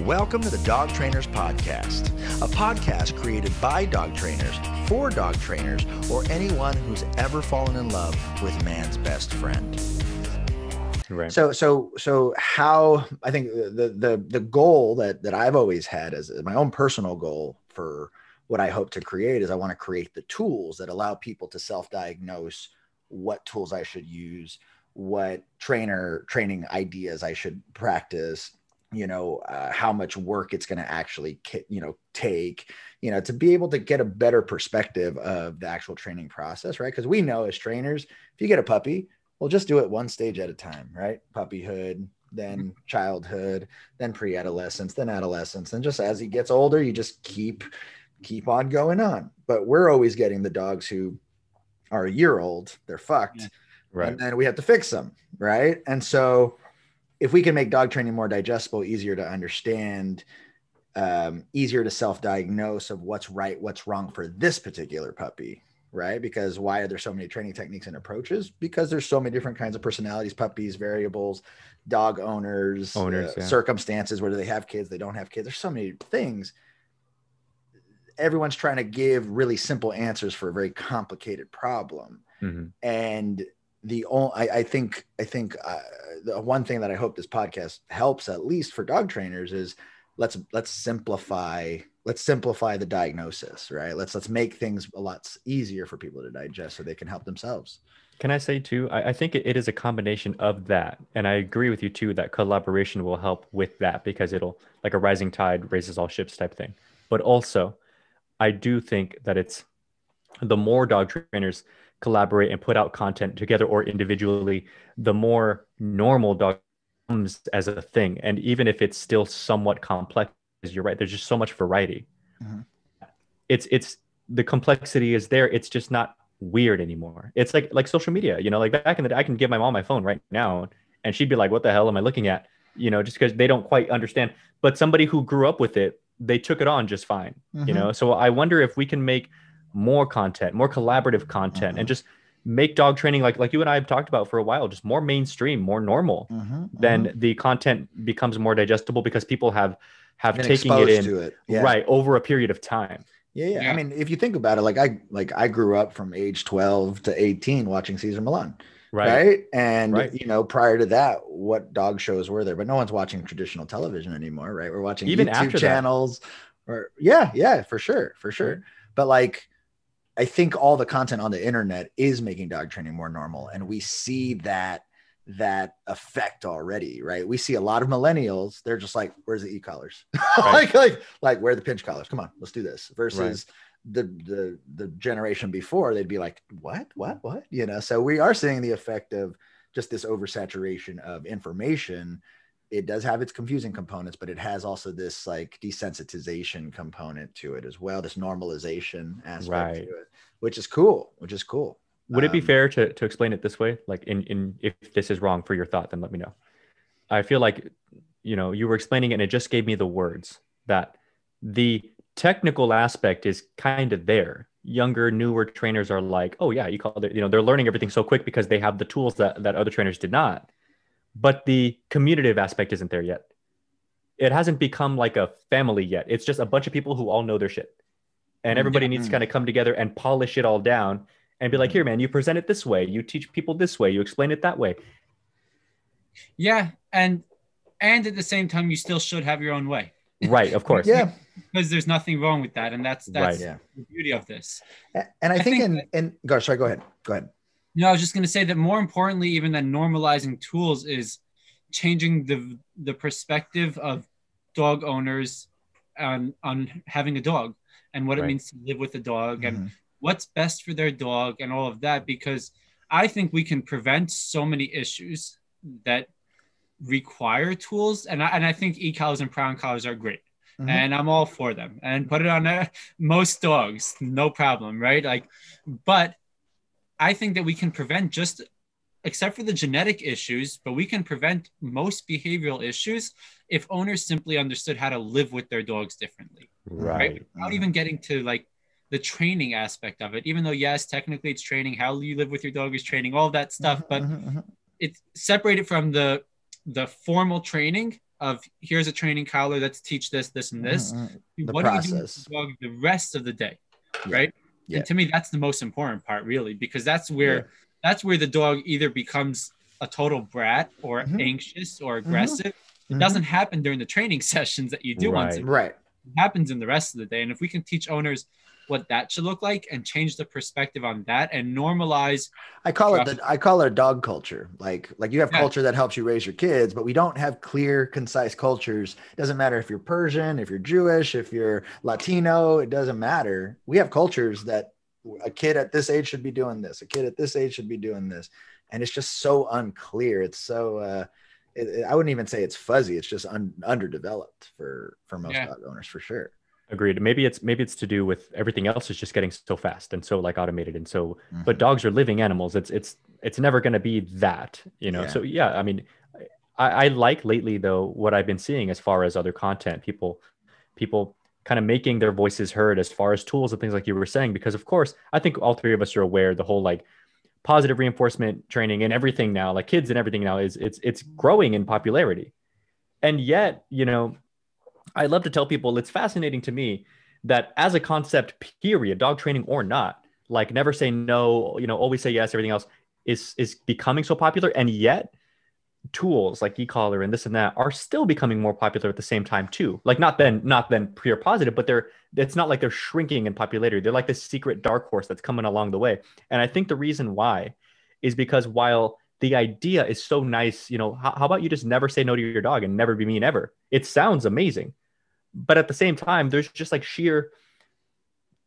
Welcome to the Dog Trainers Podcast, a podcast created by dog trainers for dog trainers or anyone who's ever fallen in love with man's best friend. Right. So, so, so, how I think the the the goal that that I've always had as my own personal goal for what I hope to create is I want to create the tools that allow people to self-diagnose what tools I should use, what trainer training ideas I should practice, you know uh, how much work it's going to actually you know take you know to be able to get a better perspective of the actual training process right? Because we know as trainers if you get a puppy we'll just do it one stage at a time right? Puppyhood then mm-hmm. childhood then pre-adolescence then adolescence and just as he gets older you just keep keep on going on. But we're always getting the dogs who are a year old they're fucked yeah. right. and then we have to fix them right? And so if we can make dog training more digestible, easier to understand, um, easier to self-diagnose of what's right, what's wrong for this particular puppy, right? Because why are there so many training techniques and approaches? Because there's so many different kinds of personalities, puppies, variables, dog owners, owners uh, yeah. circumstances. Whether they have kids, they don't have kids. There's so many things. Everyone's trying to give really simple answers for a very complicated problem, mm-hmm. and the only I, I, think I think uh, the one thing that I hope this podcast helps at least for dog trainers is let's let's simplify let's simplify the diagnosis right? Let's let's make things a lot easier for people to digest so they can help themselves. Can i say too i, I think it, it is a combination of that and i agree with you too that collaboration will help with that because it'll like a rising tide raises all ships type thing. But also i do think that it's the more dog trainers collaborate and put out content together or individually, the more normal dog comes as a thing. And even if it's still somewhat complex, you're right, there's just so much variety. Mm-hmm. It's it's the complexity is there. It's just not weird anymore. It's like like social media, you know, like back in the day, I can give my mom my phone right now and she'd be like, What the hell am I looking at? You know, just because they don't quite understand. But somebody who grew up with it, they took it on just fine. Mm-hmm. You know, so I wonder if we can make more content, more collaborative content, mm-hmm. and just make dog training like like you and I have talked about for a while, just more mainstream, more normal. Mm-hmm, then mm-hmm. the content becomes more digestible because people have have Been taken it in it. Yeah. right over a period of time. Yeah, yeah, yeah. I mean, if you think about it, like I like I grew up from age 12 to 18 watching Cesar Millan. Right. right. And right. you know, prior to that, what dog shows were there? But no one's watching traditional television anymore, right? We're watching even YouTube channels that. or yeah, yeah, for sure, for sure. Right. But like I think all the content on the internet is making dog training more normal, and we see mm-hmm. that that effect already, right? We see a lot of millennials; they're just like, "Where's the e-collars? Right. like, like, like, where are the pinch collars? Come on, let's do this." Versus right. the the the generation before, they'd be like, "What? What? What?" You know. So we are seeing the effect of just this oversaturation of information it does have its confusing components, but it has also this like desensitization component to it as well, this normalization aspect right. to it, which is cool, which is cool. Would um, it be um, fair to, to explain it this way? Like in, in, if this is wrong for your thought, then let me know. I feel like, you know, you were explaining it and it just gave me the words that the technical aspect is kind of there. Younger, newer trainers are like, oh yeah, you call it, you know, they're learning everything so quick because they have the tools that, that other trainers did not but the communicative aspect isn't there yet. It hasn't become like a family yet. It's just a bunch of people who all know their shit. And everybody yeah. needs to mm-hmm. kind of come together and polish it all down and be like, here, man, you present it this way, you teach people this way, you explain it that way. Yeah. And and at the same time, you still should have your own way. Right, of course. yeah. Because there's nothing wrong with that. And that's that's right, yeah. the beauty of this. And I, I think, think in, that, in go sorry, go ahead. Go ahead. No, I was just going to say that more importantly, even than normalizing tools, is changing the the perspective of dog owners on on having a dog and what right. it means to live with a dog mm-hmm. and what's best for their dog and all of that. Because I think we can prevent so many issues that require tools, and I, and I think e collars and prong collars are great. Mm-hmm. and I'm all for them. And put it on uh, most dogs, no problem, right? Like, but I think that we can prevent just except for the genetic issues, but we can prevent most behavioral issues if owners simply understood how to live with their dogs differently. Right. right? Without even getting to like the training aspect of it, even though, yes, technically it's training, how you live with your dog is training, all that stuff, but mm-hmm, mm-hmm. it's separated from the the formal training of here's a training collar, let's teach this, this, and this. The what are you doing with the dog the rest of the day? Yeah. Right. Yeah. And to me, that's the most important part, really, because that's where Yeah. that's where the dog either becomes a total brat or Mhm. anxious or aggressive. It Mhm. doesn't happen during the training sessions that you do once. Right. It Right. happens in the rest of the day. And if we can teach owners what that should look like and change the perspective on that and normalize I call it the I call it a dog culture. Like like you have Yeah. culture that helps you raise your kids, but we don't have clear, concise cultures. doesn't matter if you're Persian, if you're Jewish, if you're Latino, it doesn't matter. We have cultures that a kid at this age should be doing this, a kid at this age should be doing this, and it's just so unclear. It's so uh, it, it- I wouldn't even say it's fuzzy. It's just un, underdeveloped for for most Yeah. dog owners for sure. Agreed. Maybe it's maybe it's to do with everything else is just getting so fast and so like automated and so. But Mhm. dogs are living animals. It's it's it's never going to be that, you know. Yeah. So yeah, I mean, I, I like lately though what I've been seeing as far as other content, people people kind of making their voices heard as far as tools and things like you were saying. Because of course, I think all three of us are aware the whole like positive reinforcement training and everything now, like kids and everything now is it's it's growing in popularity. And yet, you know, I love to tell people it's fascinating to me that as a concept, period, dog training or not, like never say no, you know, always say yes, everything else is is becoming so popular. And yet tools like e-collar and this and that are still becoming more popular at the same time too. Like not then not then pure positive, but they're it's not like they're shrinking in popularity. They're like this secret dark horse that's coming along the way. And I think the reason why is because while the idea is so nice, you know, how, how about you just never say no to your dog and never be mean ever? It sounds amazing. But at the same time, there's just like sheer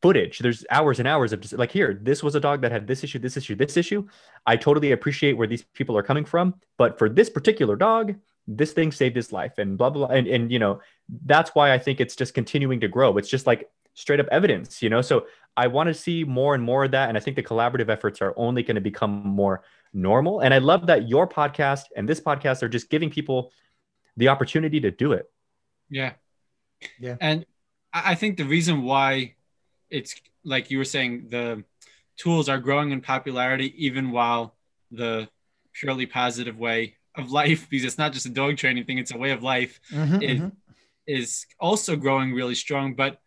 footage. There's hours and hours of just like here, this was a dog that had this issue, this issue, this issue. I totally appreciate where these people are coming from, but for this particular dog, this thing saved his life and blah blah blah. And and you know, that's why I think it's just continuing to grow. It's just like straight up evidence, you know. So I want to see more and more of that. And I think the collaborative efforts are only going to become more normal. And I love that your podcast and this podcast are just giving people the opportunity to do it. Yeah. Yeah. And I I think the reason why it's like you were saying, the tools are growing in popularity even while the purely positive way of life, because it's not just a dog training thing, it's a way of life, Mhm, It- mhm. is also growing really strong. But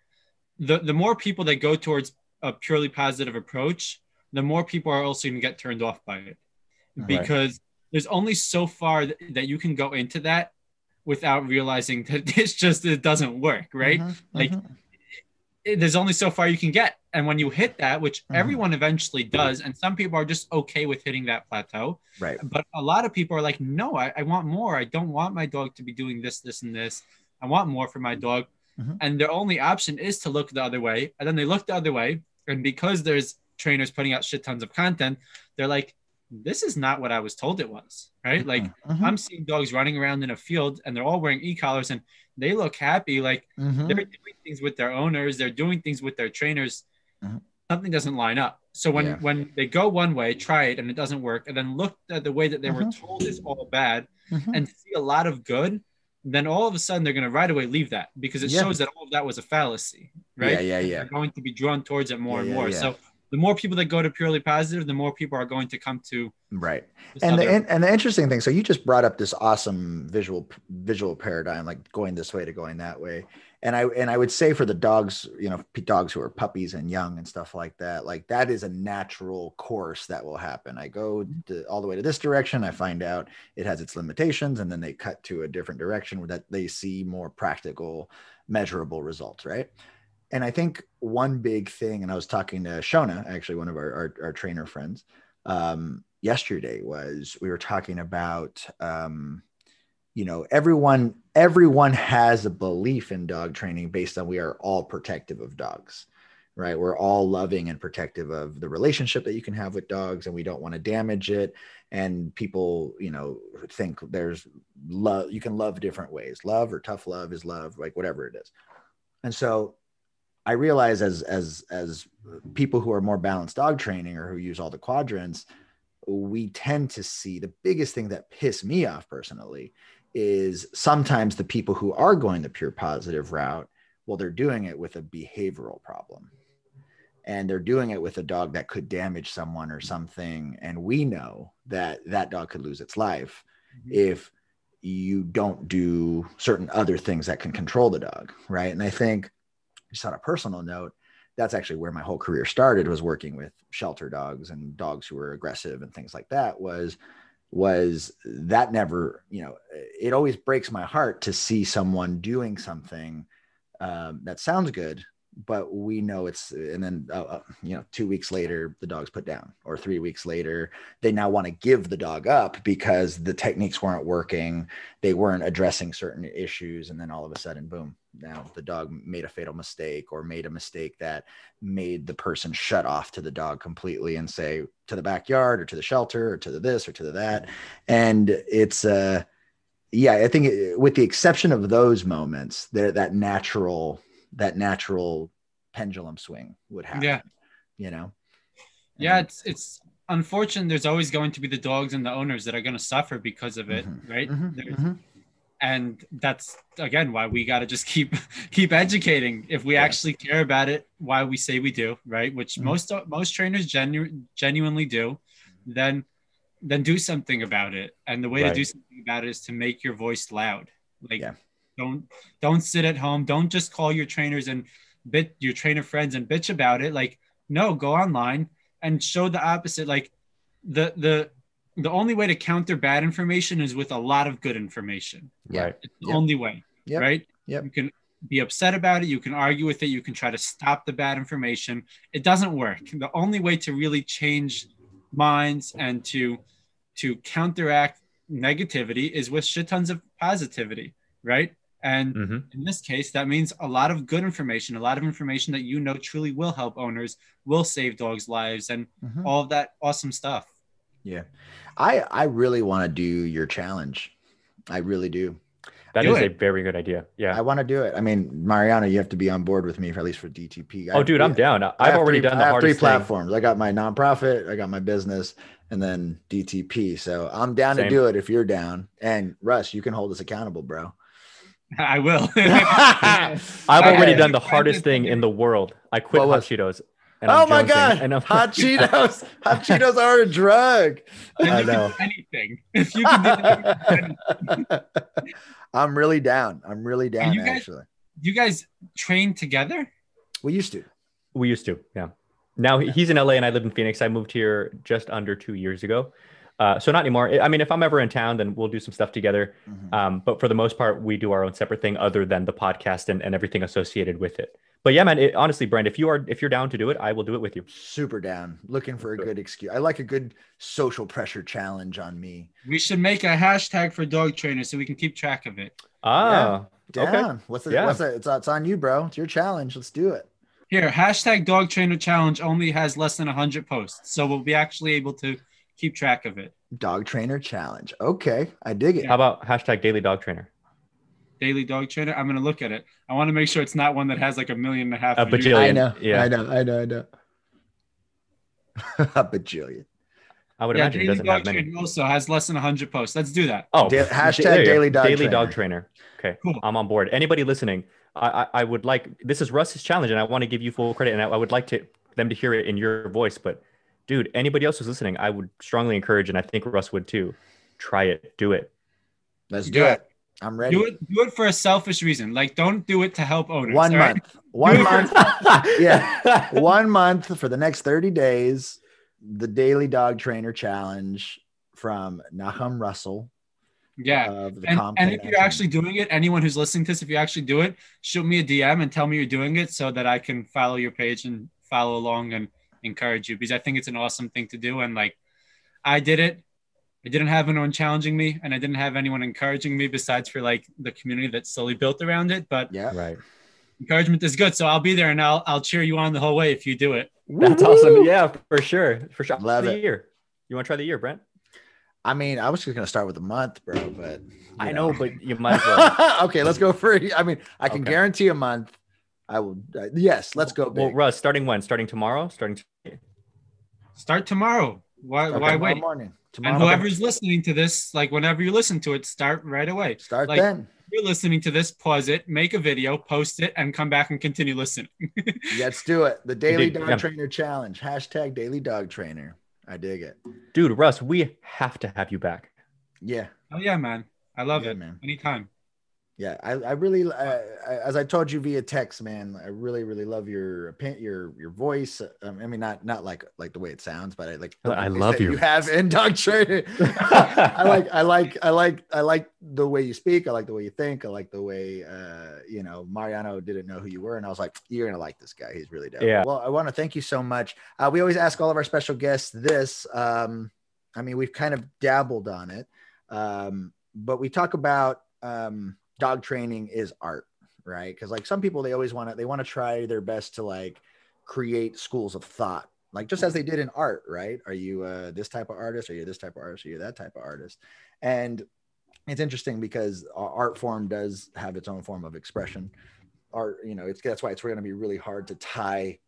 the, the more people that go towards a purely positive approach, the more people are also going to get turned off by it. Right. Because there's only so far that, that you can go into that without realizing that it's just it doesn't work, right? Mhm, Like, mhm. it- there's only so far you can get. And when you hit that, which Mhm. everyone eventually does, and some people are just okay with hitting that plateau, right. but a lot of people are like, no, I, I want more. I don't want my dog to be doing this, this, and this. I want more for my dog. And their only option is to look the other way. And then they look the other way. And because there's trainers putting out shit tons of content, they're like, this is not what I was told it was. Right. Like, Mhm, I'm seeing dogs running around in a field and they're all wearing e-collars and they look happy. Like, mhm. they're doing things with their owners they're doing things with their trainers Mhm. something doesn't line up so when Yeah. when they go one way try it and it doesn't work and then look at the way that they were told is all bad and see a lot of good then all of a sudden they're going to right away leave that because it Yeah. shows that all of that was a fallacy right Yeah, yeah, yeah. they're going to be drawn towards it more Yeah, and more so the more people that go to purely positive the more people are going to come to Right. and the other- and, and the interesting thing so you just brought up this awesome visual visual paradigm like going this way to going that way. And i and i would say for the dogs you know dogs who are puppies and young and stuff like that like that is a natural course that will happen. I go to, all the way to this direction i find out it has its limitations and then they cut to a different direction where that they see more practical measurable results right and i think one big thing and i was talking to shona actually one of our our, our trainer friends um, yesterday was we were talking about um, you know everyone everyone has a belief in dog training based on we are all protective of dogs right? We're all loving and protective of the relationship that you can have with dogs and we don't want to damage it. And people you know think there's love you can love different ways. Love or tough love is love like whatever it is. And so I realize as as as people who are more balanced dog training or who use all the quadrants, we tend to see the biggest thing that piss me off personally is sometimes the people who are going the pure positive route, well, they're doing it with a behavioral problem. And they're doing it with a dog that could damage someone or something. And we know that that dog could lose its life Mhm. if you don't do certain other things that can control the dog, right? And I think just on a personal note, that's actually where my whole career started was working with shelter dogs and dogs who were aggressive and things like that was was that never you know it always breaks my heart to see someone doing something um, that sounds good but we know it's and then uh, uh, you know two weeks later the dog's put down or three weeks later they now want to give the dog up because the techniques weren't working they weren't addressing certain issues and then all of a sudden boom now the dog made a fatal mistake or made a mistake that made the person shut off to the dog completely and say to the backyard or to the shelter or to the this or to the that. And it's uh yeah i think it, with the exception of those moments there that natural that natural pendulum swing would happen. Yeah. You know? Yeah, it's it's unfortunate there's always going to be the dogs and the owners that are going to suffer because of it, Mhm. right? Mhm, There's- mhm. And that's again why we got to just keep keep educating. If we Yeah. actually care about it, why we say we do, right? Which Mhm. most most trainers genu- genuinely do, then then do something about it. And the way to do something about it is to make your voice loud. Like Yeah. Don't don't sit at home. Don't just call your trainers and bit your trainer friends and bitch about it. Like no, go online and show the opposite. Like the the the only way to counter bad information is with a lot of good information. Yeah. Right. It's the Yep. only way, Yep. right? Yep. You can be upset about it. You can argue with it. You can try to stop the bad information. It doesn't work. The only way to really change minds and to to counteract negativity is with shit tons of positivity, right? And hmm in this case, that means a lot of good information, a lot of information that you know truly will help owners, will save dogs' lives, and Mhm. all of that awesome stuff. Yeah. I I really want to do your challenge. I really do. That Do is a very good idea. Yeah. I want to do it. I mean, Mariano, you have to be on board with me for at least for DTP. I oh, dude, three- I'm down. I I've already three- done the I have three hardest thing. platforms. I got my nonprofit, I got my business, and then DTP. So I'm down to do it if you're down. And Russ, you can hold us accountable, bro. I will. I've already done the hardest thing in the world. I quit hot Cheetos. and oh I'm my god, And I'm hot Cheetos! hot Cheetos are a drug. I know. anything. If you can do anything. I'm really down. I'm really down. you guys- actually, you guys train together? we used to. We used to, yeah. Now he- he's in LA and I live in Phoenix. I moved here just under two years ago. Uh, so not anymore. I mean, if I'm ever in town, then we'll do some stuff together. Mhm. Um, but for the most part, we do our own separate thing other than the podcast and, and everything associated with it. But yeah, man, it, honestly, Brent, if you are if you're down to do it, I will do it with you. Super down. Looking for a Good. good excuse. I like a good social pressure challenge on me. We should make a hashtag for dog trainers so we can keep track of it. Ah, okay. Down. What's it? Yeah. what's it? it's, it's on you, bro. It's your challenge. Let's do it. Here, hashtag dog trainer challenge only has less than 100 posts. So we'll be actually able to keep track of it. Dog trainer challenge. Okay. I dig it. How about hashtag daily dog trainer? Daily dog trainer. I'm going to look at it. I want to make sure it's not one that has like a million and a half. A views. bajillion. I know. Yeah. I know. I know. I know. a bajillion. I would Yeah, imagine it doesn't Dog have many. Trainer also has less than 100 posts. Let's do that. Oh, Da- hashtag you daily dog daily trainer. dog trainer. Okay, Cool. I'm on board. Anybody listening, I, I I would like this is Russ's challenge, and I want to give you full credit, and I, I would like to them to hear it in your voice. But dude, anybody else who's listening, I would strongly encourage, and I think Russ would too. Try it. Do it. Let's do Yeah. it. I'm ready. Do it. Do it for a selfish reason. Like, don't do it to help owners. One all right? month. One Do it for- month. Yeah. One month for the next 30 days. The daily dog trainer challenge from Nachum Russell Yeah. And, and if you're Connection. actually doing it, anyone who's listening to this, if you actually do it, shoot me a DM and tell me you're doing it so that I can follow your page and follow along and encourage you because I think it's an awesome thing to do. And like, I did it. I didn't have anyone challenging me and I didn't have anyone encouraging me besides for like the community that's slowly built around it. But yeah. Right. encouragement is good. So I'll be there and I'll, I'll cheer you on the whole way if you do it. That's awesome. Yeah, for sure. For sure. Love the it. year. You want to try the year, Brent? I mean, I was just gonna start with a month, bro, but you I know, but you might as well. okay, let's go for I mean, I can Okay. guarantee a month. I will uh, yes, let's go big. Well, Russ, starting when? Starting tomorrow? Starting today? Start tomorrow. Why, Okay, why tomorrow wait? morning. And Tomorrow whoever's listening to this, like whenever you listen to it, start right away. start like- then. you're listening to this, pause it, make a video, post it, and come back and continue listening. Let's do it. The daily dog yeah. trainer challenge. Hashtag daily dog trainer. I dig it. Dude, Russ, we have to have you back. Yeah. oh yeah, man. I love Yeah, it, man. Anytime. Yeah, I, I really, uh, I, I really, uh, I, as I told you via text, man, I really, really love your your your voice. Um, I mean, not not like like the way it sounds, but I like. I love you you have in dog training. I like, I like, I like, I like the way you speak. I like the way you think. I like the way, uh, you know, Mariano didn't know who you were, and I was like, you're gonna like this guy. He's really dope. Yeah. Well, I want to thank you so much. Uh, we always ask all of our special guests this. Um, I mean, we've kind of dabbled on it, um, but we talk about um, dog training is art, right? Because like some people, they always want to they want to try their best to like create schools of thought, like just as they did in art, right? Are you uh, this type of artist? Are you this type of artist? Are you that type of artist? And it's interesting because art form does have its own form of expression. Art, you know, it's that's why it's going to be really hard to tie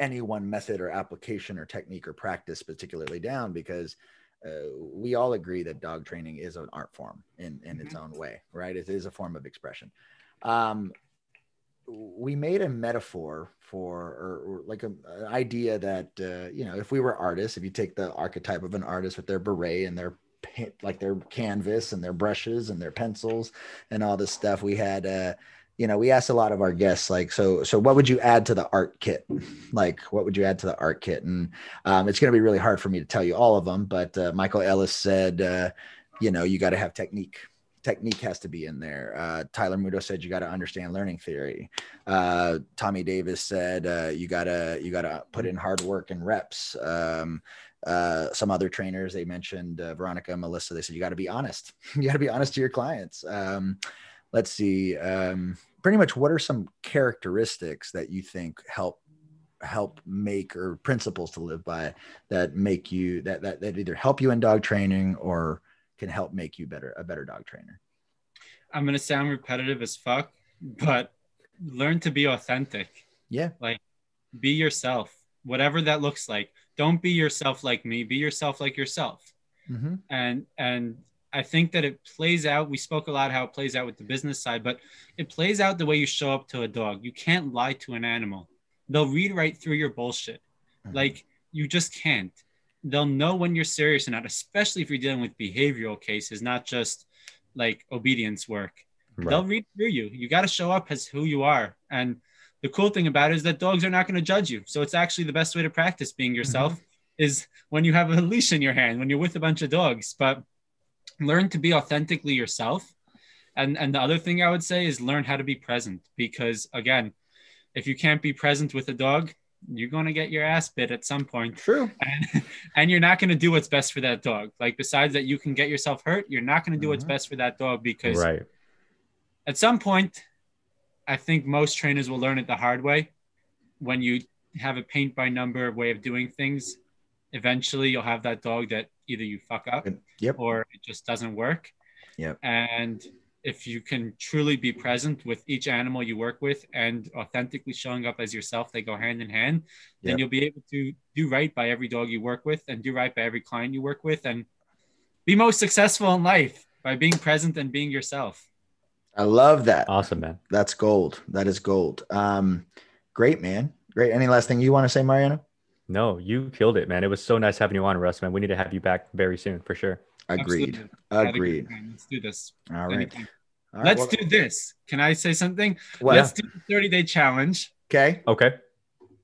any one method or application or technique or practice particularly down because uh, we all agree that dog training is an art form in, in its own way, right? It is a form of expression. Um, we made a metaphor for, or, or like a, an idea that, uh, you know, if we were artists, if you take the archetype of an artist with their beret and their paint, like their canvas and their brushes and their pencils and all this stuff, we had, uh, you know, we asked a lot of our guests, like, so, so what would you add to the art kit? Like, what would you add to the art kit? And um, it's going to be really hard for me to tell you all of them, but uh, Michael Ellis said, uh, you know, you got to have technique. Technique has to be in there. Uh, Tyler Muto said you got to understand learning theory. Uh, Tommy Davis said uh, you gotta you gotta put in hard work and reps. Um, uh, some other trainers they mentioned uh, Veronica Melissa. They said you got to be honest. you got to be honest to your clients. Um, let's see. Um, pretty much, what are some characteristics that you think help help make or principles to live by that make you that that, that either help you in dog training or can help make you better a better dog trainer I'm gonna sound repetitive as fuck, but learn to be authentic. yeah Like Be yourself, whatever that looks like. Don't be yourself like me. Be yourself like yourself. mm-hmm. and and I think that it plays out. We spoke a lot how it plays out with the business side, but it plays out the way you show up to a dog. You can't lie to an animal. They'll read right through your bullshit. Mhm. Like you just can't. They'll know when you're serious or not, especially if you're dealing with behavioral cases, not just like obedience work. They'll read through you. You got to show up as who you are. And the cool thing about it is that dogs are not going to judge you. So it's actually the best way to practice being yourself is when you have a leash in your hand, when you're with a bunch of dogs. But learn to be authentically yourself. And and the other thing I would say is learn how to be present because again, if you can't be present with a dog, you're going to get your ass bit at some point true and, and you're not going to do what's best for that dog. Like besides that you can get yourself hurt, you're not going to do what's Mhm. best for that dog because Right. at some point, I think most trainers will learn it the hard way. When you have a paint by number way of doing things, eventually you'll have that dog that either you fuck up yep or it just doesn't work. Yep. And if you can truly be present with each animal you work with and authentically showing up as yourself, they go hand in hand, then Yep. you'll be able to do right by every dog you work with and do right by every client you work with and be most successful in life by being present and being yourself. i love that Awesome, man. that's gold that is gold um great man great any last thing you want to say mariano No, you killed it, man. It was so nice having you on, Russ, man. We need to have you back very soon for sure. agreed Absolutely. I had a good agreed. Let's do this. all right, Anytime. All right, Let's well- do this. Can I say something? well, Let's do the 30 day challenge. okay Okay.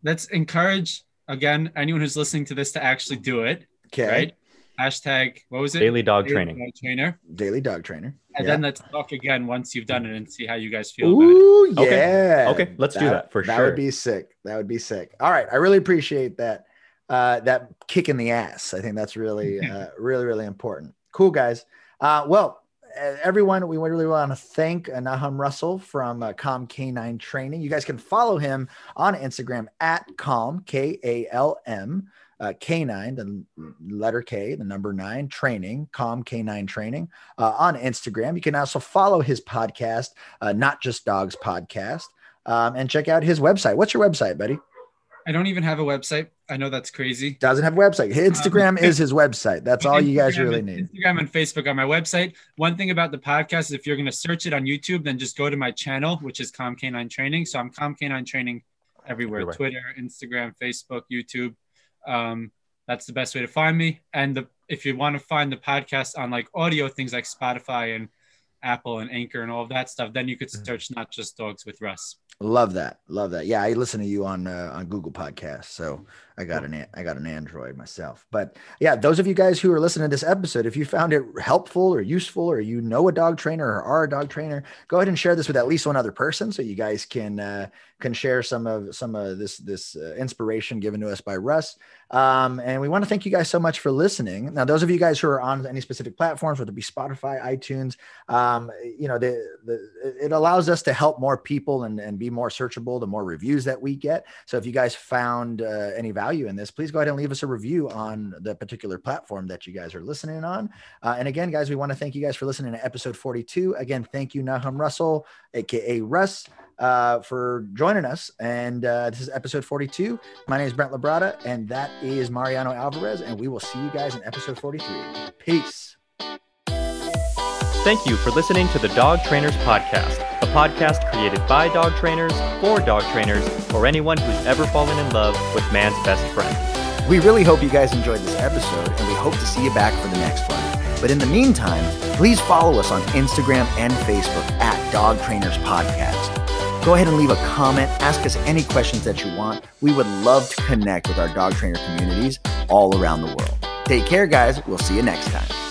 Let's encourage, again, anyone who's listening to this to actually do it. okay Right? Hashtag, what was it? Daily dog Daily training. dog trainer. daily dog trainer And Yeah. then let's talk again once you've done it and see how you guys feel about it. Ooh, Okay. yeah. Okay, let's do that for That sure. That would be sick. That would be sick. All right, I really appreciate that. Uh, that kick in the ass. I think that's really, uh, really, really important. Cool, guys. Uh, well, uh, everyone, we really want to thank uh, Nachum Russell from uh, Kalm K9 Training. You guys can follow him on Instagram at Kalm K A L M uh, K9, the letter K, the number nine training, Kalm K9 Training uh, on Instagram. You can also follow his podcast, uh, Not Just Dogs Podcast, um, and check out his website. What's your website, buddy? I don't even have a website. I know that's crazy. Doesn't have a website. Instagram is his website. That's all you guys really and- need. Instagram and Facebook on my website. One thing about the podcast is if you're going to search it on YouTube, then just go to my channel, which is Kalm K9 Training. So I'm Kalm K9 Training everywhere Everywhere. Twitter, Instagram, Facebook, YouTube. Um, that's the best way to find me. And the, if you want to find the podcast on like audio things like Spotify and Apple and Anchor and all of that stuff, then you could search not just dogs with Russ. Love that. Love that. Yeah, I listen to you on uh, on Google Podcasts, so I got an I got an Android myself. But yeah, those of you guys who are listening to this episode, if you found it helpful or useful, or you know a dog trainer or are a dog trainer, go ahead and share this with at least one other person, so you guys can uh, can share some of some of this this uh, inspiration given to us by Russ. Um, and we want to thank you guys so much for listening. Now, those of you guys who are on any specific platforms, whether it be Spotify, iTunes, um, you know, the, the, it allows us to help more people and, and be more searchable the more reviews that we get. So if you guys found uh, any value in this, please go ahead and leave us a review on the particular platform that you guys are listening on. Uh, and again, guys, we want to thank you guys for listening to episode 42. Again, thank you, Nachum Russell, aka Russ uh, for joining us. And uh, this is episode 42. My name is Brent Labrada, and that is Mariano Alvarez. And we will see you guys in episode 43. Peace. Thank you for listening to the Dog Trainers Podcast, a podcast created by dog trainers for dog trainers or anyone who's ever fallen in love with man's best friend. We really hope you guys enjoyed this episode, and we hope to see you back for the next one. But in the meantime, please follow us on Instagram and Facebook at Dog Trainers Podcast. Go ahead and leave a comment. Ask us any questions that you want. We would love to connect with our dog trainer communities all around the world. Take care, guys. We'll see you next time.